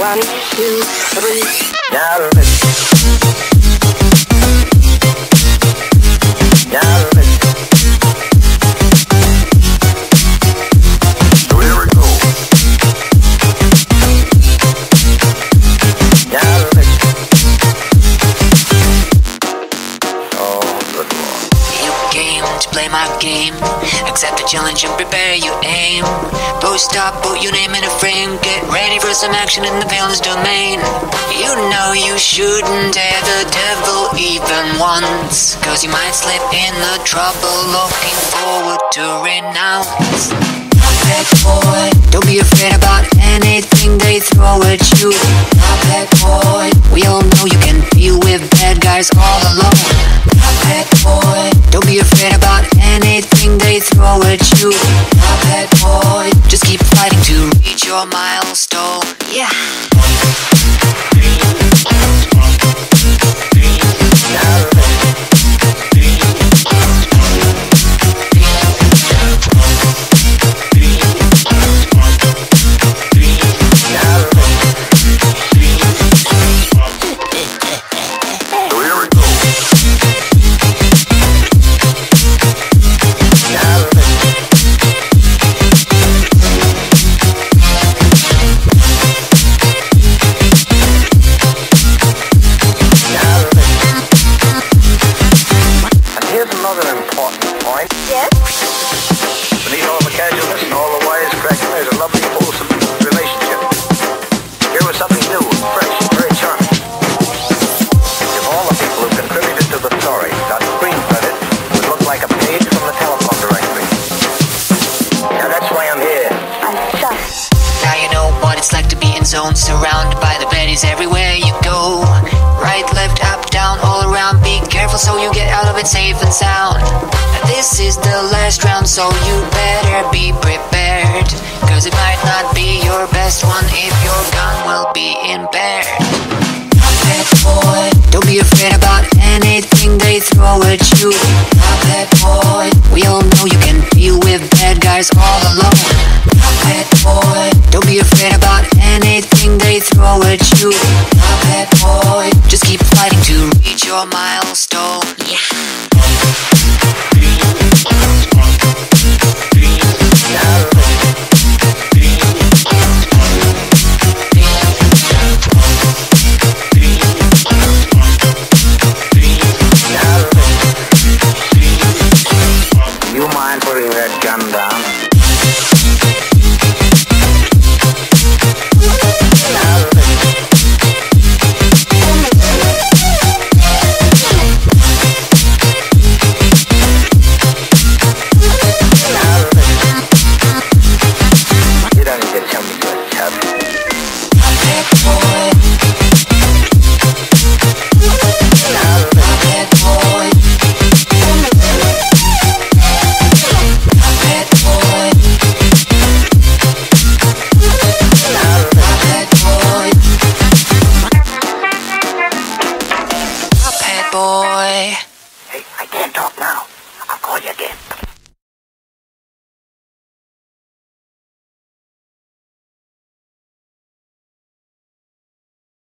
One, two, three. Now. Now You to play my game. Accept the challenge and prepare your aim. Post up, put your name in a frame. Get ready for some action in the villain's domain. You know you shouldn't dare the devil even once. Cause you might slip in the trouble looking forward to renounce. Bad boy, don't be afraid about anything they throw at you. Bad boy, we all know you can deal with bad guys all alone. Bad boy, at you. Bad boy, just keep fighting to reach your milestone. Yeah. Here's another important point. Yes? Beneath all the casualness and all the wisecracking, there's a lovely, wholesome relationship. Here was something new and fresh and very charming. If all the people who contributed to the story got screen credit, it would look like a page from the telephone directory. Now that's why I'm here. I'm just. Now you know what it's like to be in zone, surrounded by the baddies everywhere you go. Right, left, up, down, all around. Be careful so you get out of it safe and sound. This is the last round, so you better be prepared. Cause it might not be your best one if your gun will be impaired. Bad boy, don't be afraid guys all alone. Bad boy, don't be afraid about anything they throw at you. Bad boy, just keep fighting to reach your milestone. Yeah. Now